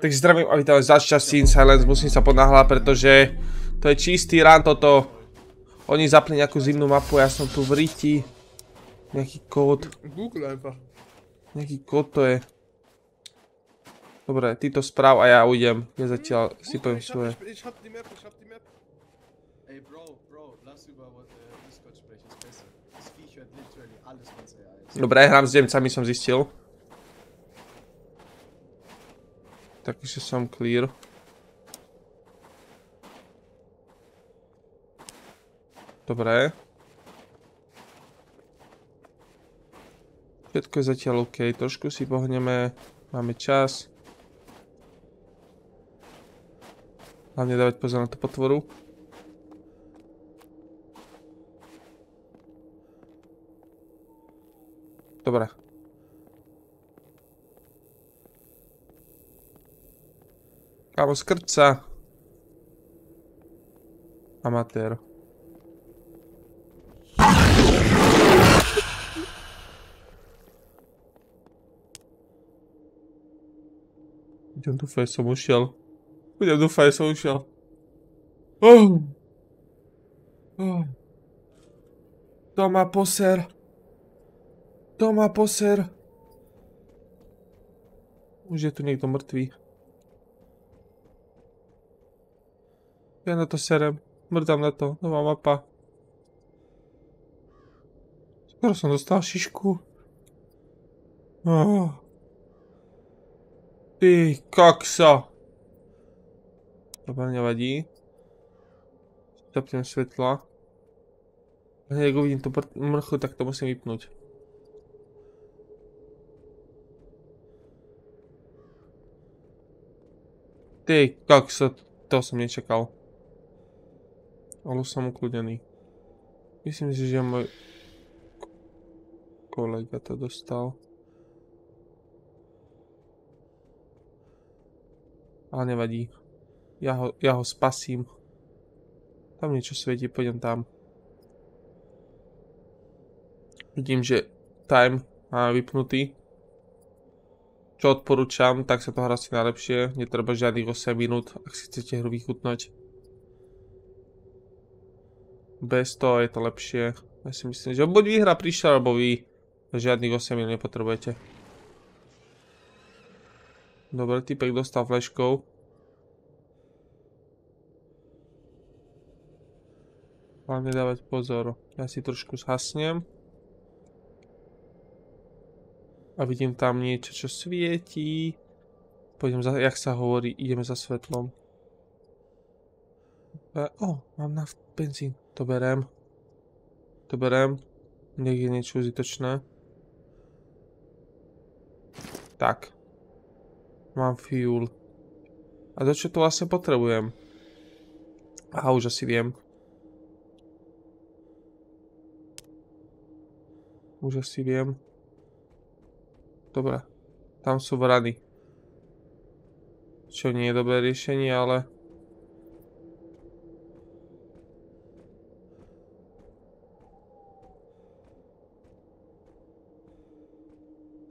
Takže zdravím a vítam za časí Silence, musím sa ponáhľať, pretože to je čistý rán toto. Oni zapli nejakú zimnú mapu, ja som tu v riti. Nejaký kód. Google einfach. Nejaký kód to je. Dobre, ty to správ a ja ujdem. Ja zatiaľ si poviem svoje. Ey, Bro, Bro, lass über äh, Discord sprechen, ist besser. Das Viech hört literally alles, was er ist. Dobre, hrám s Nemcami, som zistil. Takže som clear. Dobre. Všetko je zatiaľ OK, trošku si pohneme, máme čas. Hlavne dávať pozor na tú potvoru. Dobre. Kámo, skrť sa. Amatér. Budem dúfať, že som ušiel. Budem dúfať, že som ušiel. Oh. Oh. To má poser. To má poser. Už je tu niekto mŕtvý. Ja na to serem. Mrdám na to. Nová mapa. Skoro som dostal šišku. Oh. Ty kokso. Dobre, nevadí. Zapnem svetla. Hneď, ak uvidím tú pr- mrchu, tak to musím vypnúť. Ty kokso, to som nečakal. Ale som ukľudený. Myslím si, že môj kolega to dostal. Ale nevadí. Ja ho, ja ho spasím. Tam niečo svieti, pôjdem tam. Vidím, že time máme vypnutý. Čo odporúčam, tak sa to hrá si najlepšie. Netreba žiadnych 8 minút, ak si chcete hru vychutnať. Bez toho je to lepšie. Ja si myslím, že buď výhra prišla, alebo vy žiadnych 8 minút nepotrebujete. Dobre, typek dostal fleškou. Hlavne dávať pozor. Ja si trošku zhasnem. A vidím tam niečo, čo svietí. Pôjdem za, jak sa hovorí, ideme za svetlom. E, o, mám na benzín. To berem. To berem. Nech je niečo užitočné. Tak. Mám fuel. A to čo tu vlastne potrebujem? Aha, už asi viem. Už asi viem. Dobre. Tam sú vrany. Čo nie je dobré riešenie, ale...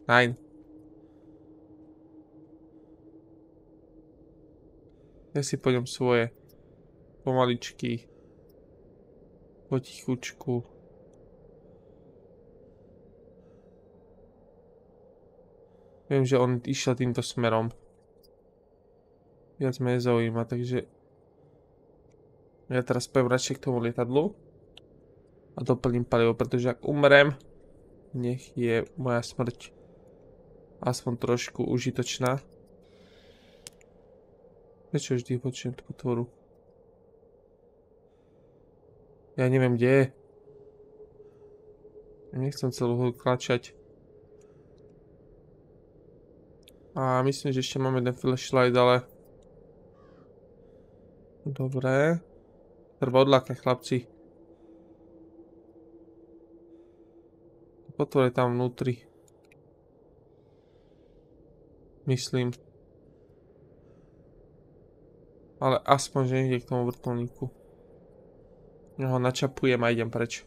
Nein. Ja si pôjdem svoje. Pomaličky. Potichučku. Viem, že on išiel týmto smerom. Viac ma nezaujíma, takže... Ja teraz poviem radšej k tomu lietadlu. A doplním palivo, pretože ak umrem, nech je moja smrť aspoň trošku užitočná. Prečo vždy počujem tú potvoru? Ja neviem, kde je. Nechcem celú hru klačať. A myslím, že ešte máme jeden flashlight, ale... Dobre. Treba odlákať, chlapci. Potvor je tam vnútri. Myslím. Ale aspoň, že niekde k tomu vrtulníku. Ja ho načapujem a idem preč.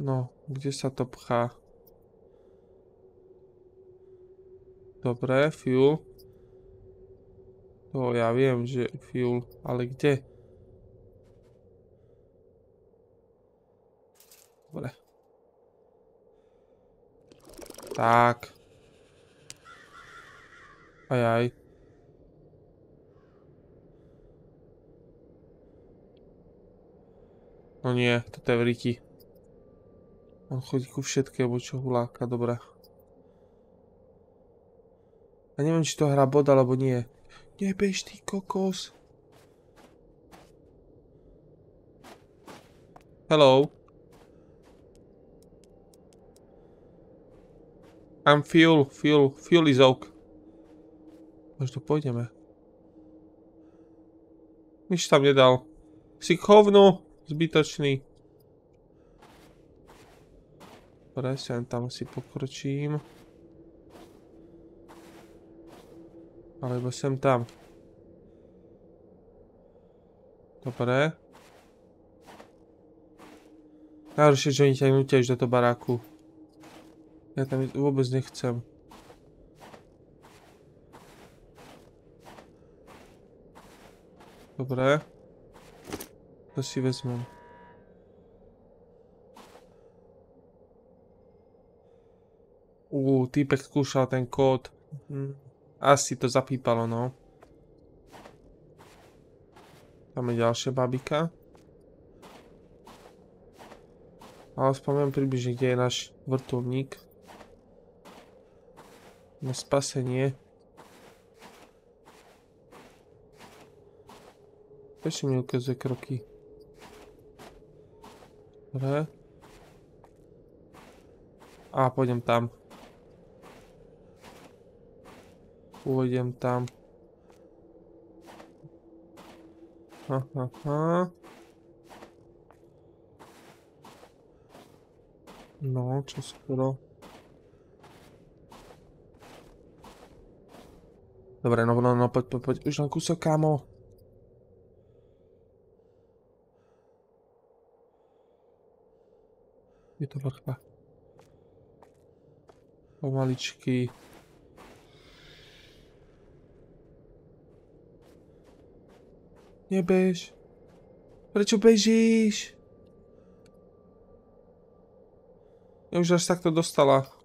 No, kde sa to pchá? Dobre, fuel. To ja viem, že fuel, ale kde? Dobre. Tak. Ajaj. No nie, toto je v riti. On chodí ku všetkému, čo huláka, dobre. Ja neviem, či to hrá bod, alebo nie. Nebež ty kokos. Hello. I'm fuel, fuel, fuel is oak. Možno pôjdeme. Nič tam nedal. Si k hovnu, zbytočný. Sem tam si pokročím. Alebo sem tam. Dobre. Najhoršie, že oni ťa nutia do toho baráku. Ja tam vôbec nechcem. Dobre. To si vezmem. Uuu, týpek skúšal ten kód. Hm. Asi to zapípalo, no. Tam je ďalšia babika. Ale spomínam približne, kde je náš vrtulník. Na spasenie. Ešte mi ukazuje kroky. Dobre. A, pôjdem tam. Pôjdem tam. Ha, ha, ha. No, čo skoro. Dobre, no, no, no, poď, poď, poď. Už len kúsok, kámo. Je to vrchba. Pomaličky. Nebež. Prečo bežíš? Ja už až takto dostala.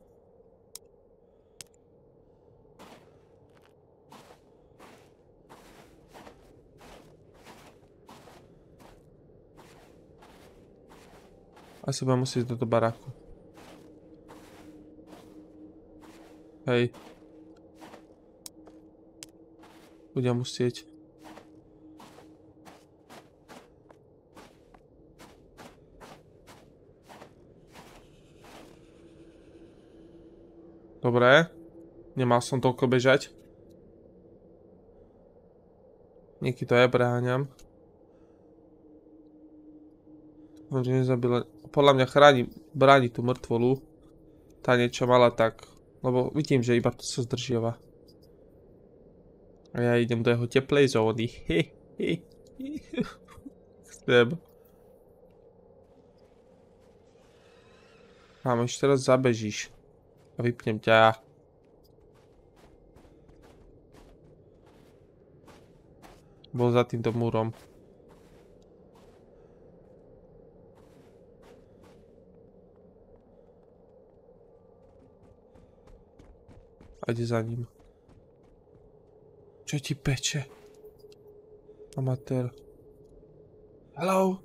Asi budem musieť do baráku. Hej. Budem musieť. Dobre. Nemal som toľko bežať. Nieký to ja preháňam. Že nezabila... Podľa mňa chráni, bráni tú mŕtvolu. Tá niečo mala tak. Lebo vidím, že iba to sa zdržiava. A ja idem do jeho teplej zóny. Chcem. Mám ešte teraz zabežíš. A vypnem ťa. Bol za týmto múrom. A ide za ním. Čo ti peče? Amatér. Hello?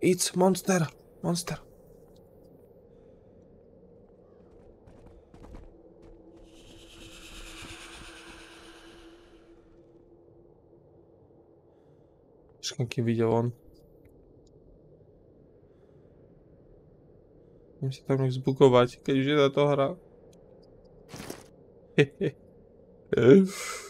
It's monster. Monster. Počkaj, kým videl on. Môžem sa tam nech zbukovať, keď už je to hra. No.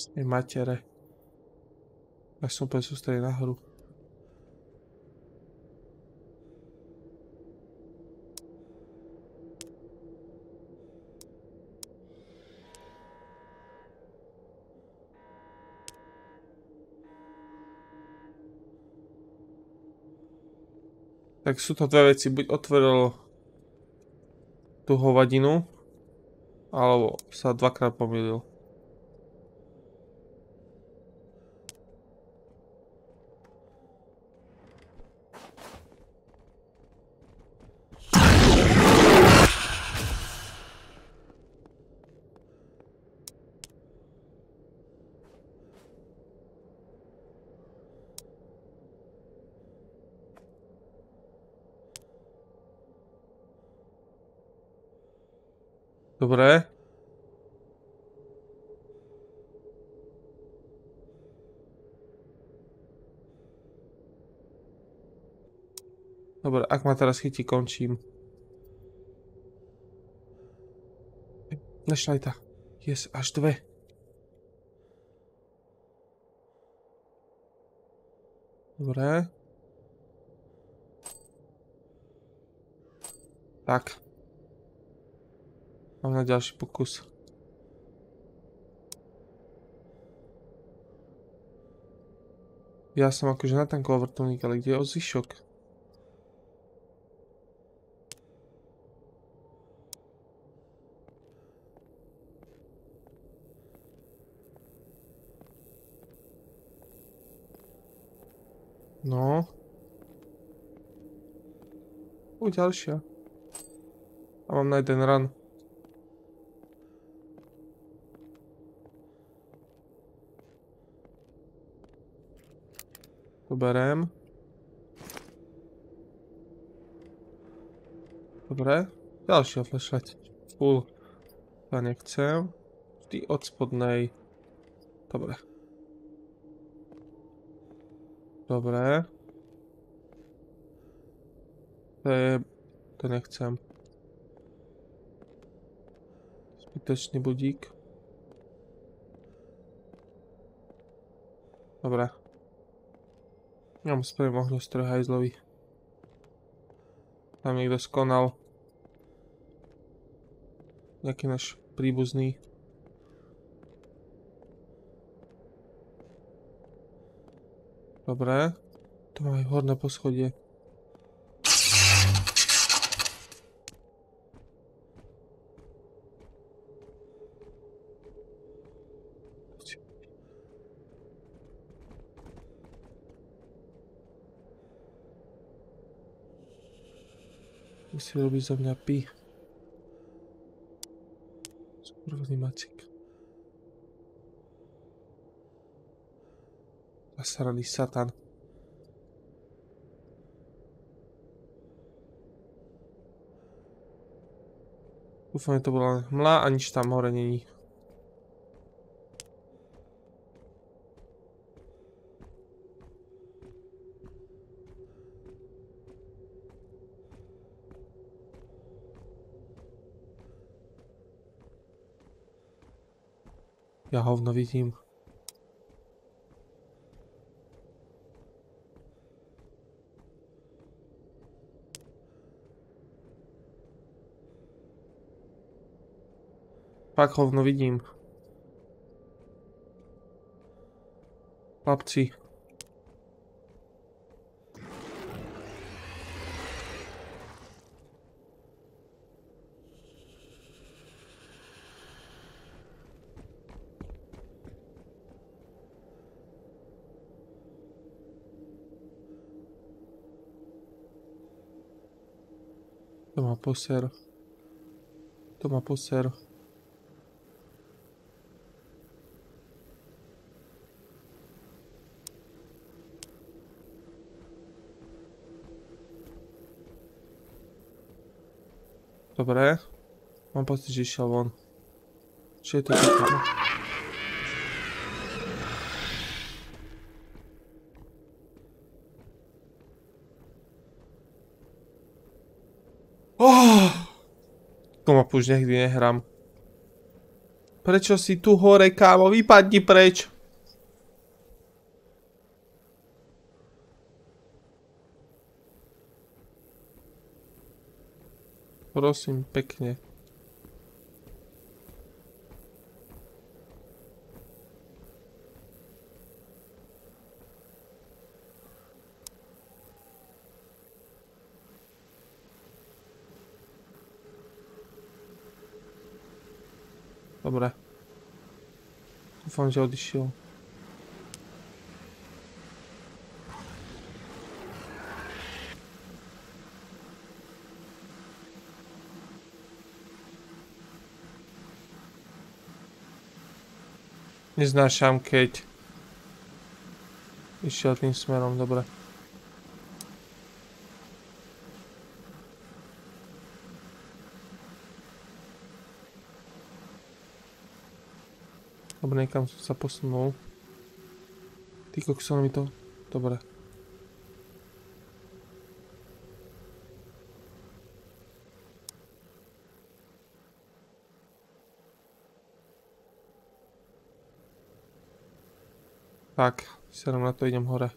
Z tej matere. Ja som úplne sústredil na hru. Tak sú to dve veci. Buď otvoril tú hovadinu, alebo sa dvakrát pomýlil. Dobre. Dobre, ak ma teraz chytí, končím. Flashlighta. Yes, až dve. Dobre. Tak. Mám na ďalší pokus. Ja som akože natankoval vrtulník, ale kde je ozvyšok? No. U, ďalšia. A mám na jeden run. To berem. Dobre. Ďalšia flashlight. Full. Ja nechcem. Vždy od spodnej. Dobre. Dobre. To je... To nechcem. Zbytečný budík. Ja mu spravím ohňostroj hajzlovi. Tam niekto skonal. Nejaký náš príbuzný. Dobre. Tu máme horné poschodie. Si robí za mňa pi. Skurvený macik. Zasraný satan. Dúfam, že to bola hmla a nič tam hore není. Ja hovno vidím. Fakt hovno vidím. Chlapci. Toma poser. Toma poser. Dobre. Mám pocit, že išiel von. Čo je to také? Tu mapu už nikdy nehrám. Prečo si tu hore, kámo? Vypadni preč. Prosím, pekne. Dobre. Dúfam, že odišiel. Neznášam, keď išiel tým smerom, dobre. Dobre, niekam som sa posunul. Ty kokso mi to... Dobre. Tak, serem na to idem hore.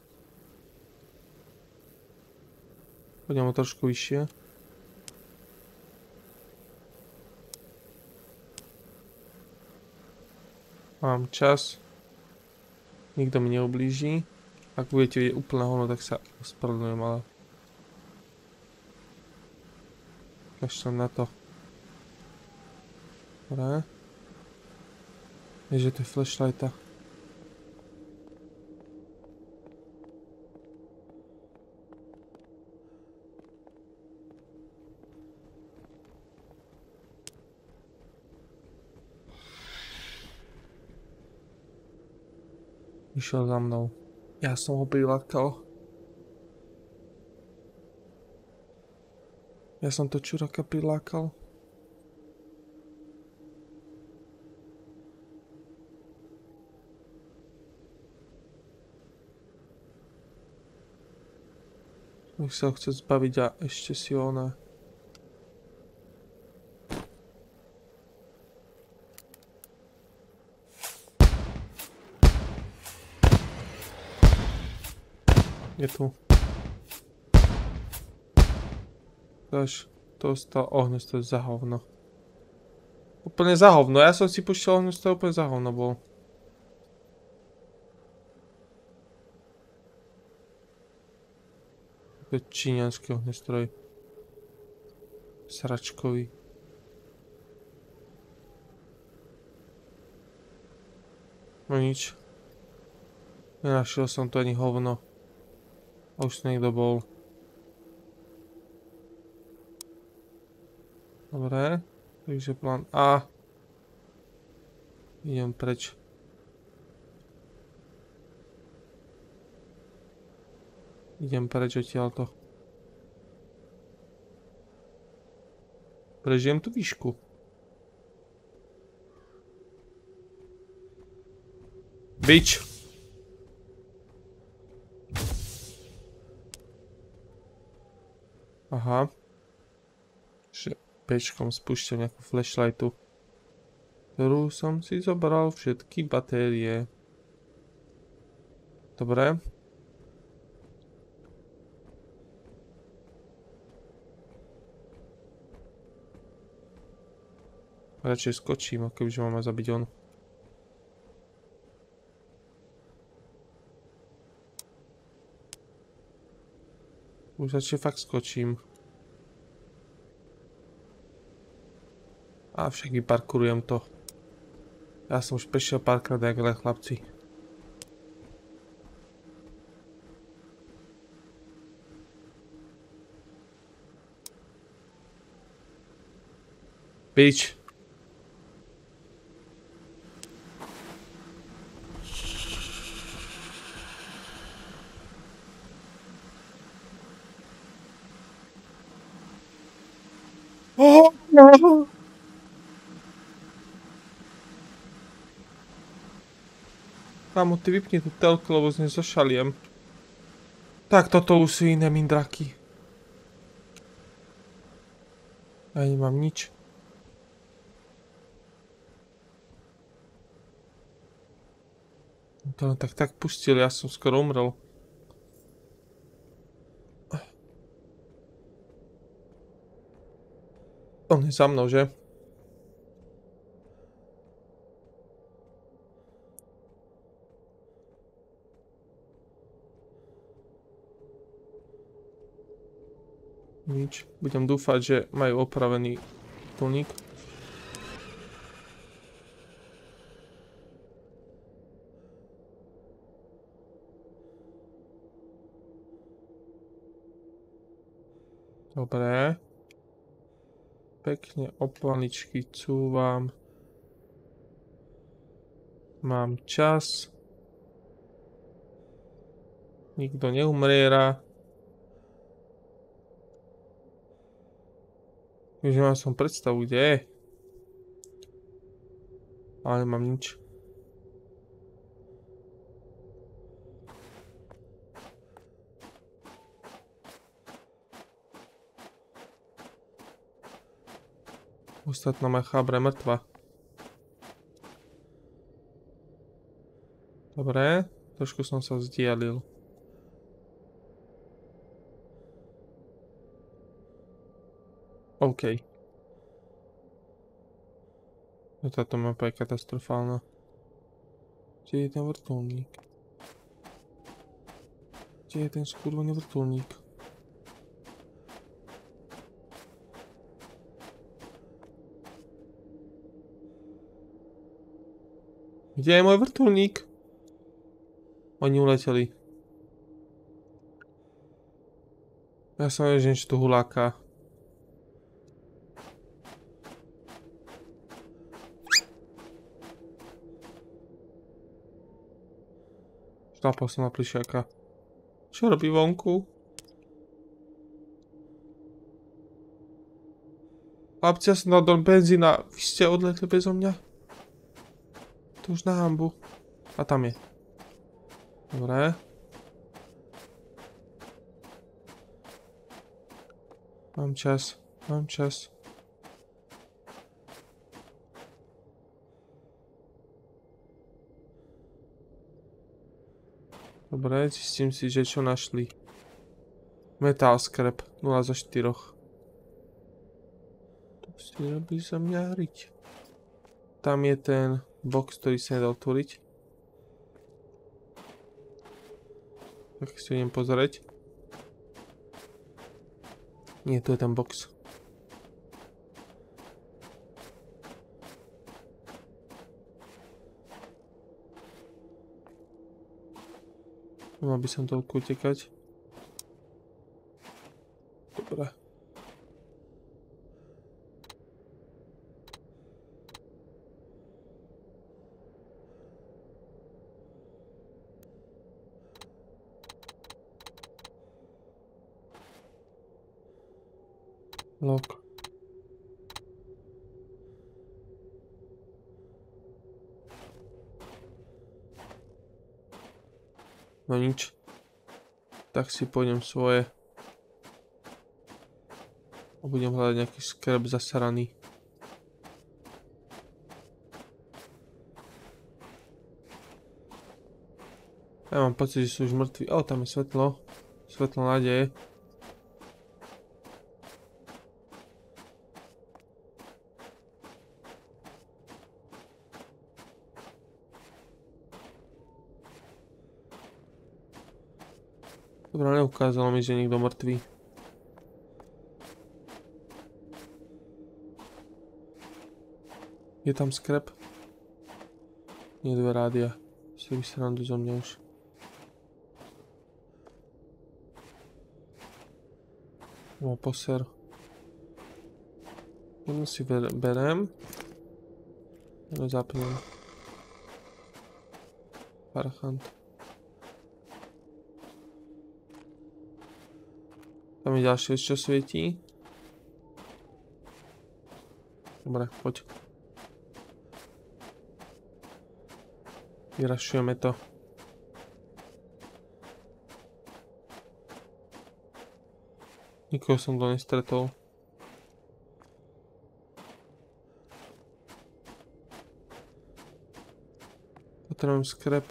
Pôjdem o trošku vyššie. Mám čas. Nikto mi neublíži. Ak budete vidieť úplne hovno, tak sa ospravedlňujem, ale... Kašlem na to. Dobre. Je, že to je flashlighta. Išiel za mnou. Ja som ho prilákal. Ja som to čuraka prilákal. Už sa ho chce zbaviť a ešte si ona. Je tu. Až to ostal ohňus, to je za hovno. Úplne za hovno, ja som si pušťal ohňus, to je úplne za hovno bol. To je číňanský ohňostroj. Sračkový. No nič. Nenašiel som to ani hovno. Už niekto bol. Dobre. Takže plán A. Idem preč. Idem preč odtiaľto. Prežijem tú výšku. Bič. Aha. Že pečkom spúšťam nejakú flashlightu. Ktorú som si zobral všetky batérie. Dobre. Radšej skočím, kebyže mám zabiť on. Už radšej fakt skočím. A však vyparkurujem to. Ja som už prešiel párkrát jak len chlapci. Bitch. Kámo, ty vypni tú telku, lebo z nej zošaliem. Tak toto už sú iné mindraky. Ja nemám nič. To len tak tak pustil, ja som skoro umrel. On je za mnou, že? Nič. Budem dúfať, že majú opravený plník. Dobre. Pekne opaličky cúvam. Mám čas. Nikto neumriera. Už mal som predstavu, kde je. Ale nemám nič. Ostatná moja chábra mŕtva. Dobre, trošku som sa vzdialil. OK. No táto mapa je katastrofálna. Kde je ten vrtulník? Kde je ten skurvený vrtulník? Kde je môj vrtulník? Oni uleteli. Ja som nevedel, že tu huláka. Šlapal som na plišiaka. Čo robí vonku? Chlapci, ja som dal do benzína. Vy ste odletli bezo mňa? To už na hambu. A tam je. Dobre. Mám čas. Mám čas. Dobre, zistím si, že čo našli. Metal scrap, 0 zo 4. To si robí za mňa hriť. Tam je ten box, ktorý sa nedal otvoriť. Tak si idem pozrieť. Nie, tu je ten box. Mal by som toľko utekať. Dobre. Lock. No nič. Tak si pôjdem svoje. A budem hľadať nejaký skrb zasaraný. Ja mám pocit, že sú už mŕtvi. O, tam je svetlo. Svetlo nádeje. Dobre, neukázalo mi, že je niekto mŕtvý. Je tam skrep? Nie dve rádia. Si vysrandu zo mňa už. Má poser. Jednu si berem. Jednu zapnem. Parchant. Tam je ďalšie, čo svietí. Dobre, poď. Vyrašujeme to. Nikoho som to nestretol. Potrebujem skrep.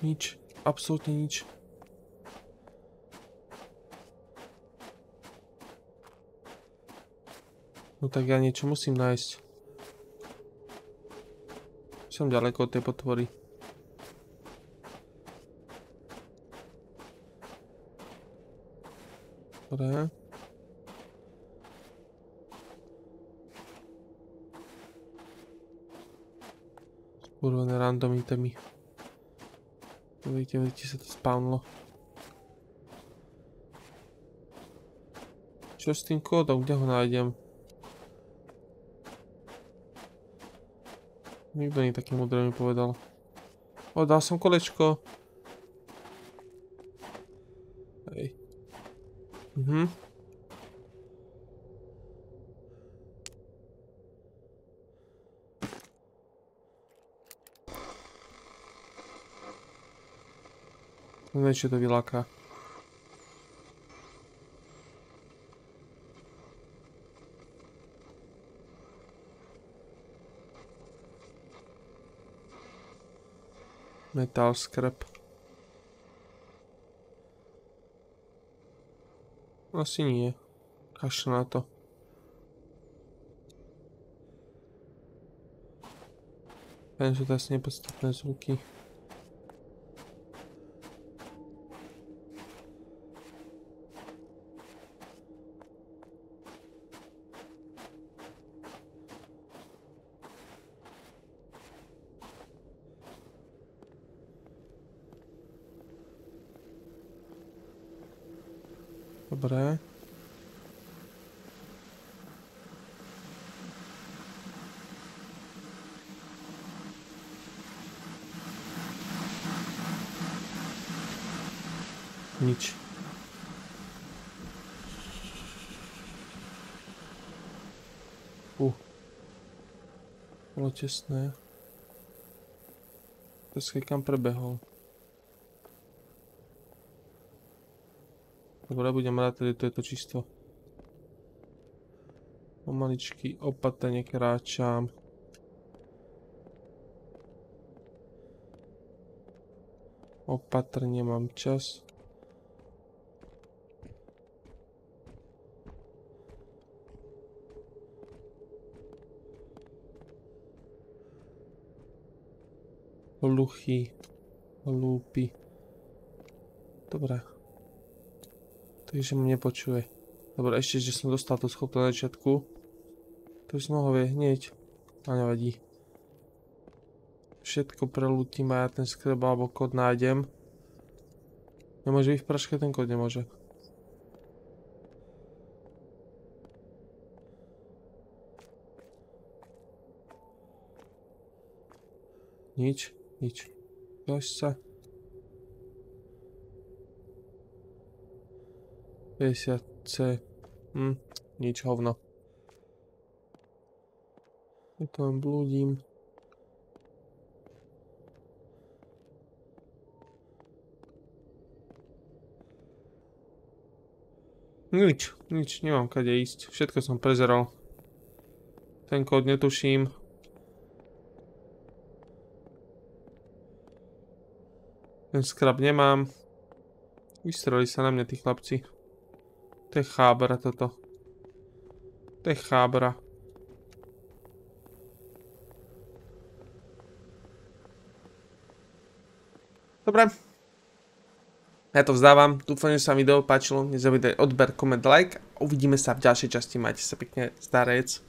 Nič. Absolútne nič. No tak ja niečo musím nájsť. Som ďaleko od tej potvory. Dobre. Skurvené random itemy. Vidíte, vidíte sa to spavnlo. Čo s tým kódom? Kde ho nájdem? Nikto nie taký múdre mi povedal. O, dal som kolečko. Hej. Mhm. Neviem, čo to vyláka. Metal scrap. Asi nie. Kašľa na to. Viem, že to asi nepodstatné zvuky. Dobre. Nič. Uh. Bolo tesné. Dneska kam prebehol. Dobre, budem rád, tedy to je to čisto. Pomaličky opatrne kráčam. Opatrne mám čas. Hluchý. Hlúpy. Dobre. Takže ma nepočuje. Dobre, ešte, že som dostal tú schopnú na začiatku. To už som ho vie hneď. A nevadí. Všetko prelútim a ja ten skrb alebo kód nájdem. Nemôže byť v praške ten kód, nemôže. Nič, nič. Dož sa. 50C. Hm, nič hovno. Ja tam blúdim. Nič, nič, nemám kade ísť. Všetko som prezeral. Ten kód netuším. Ten skrab nemám. Vystreli sa na mňa tí chlapci. To je chábra toto. To je chábra. Dobre. Ja to vzdávam. Dúfam, že sa video páčilo. Nezabudajte odber, koment, like. Uvidíme sa v ďalšej časti. Majte sa pekne. Starec.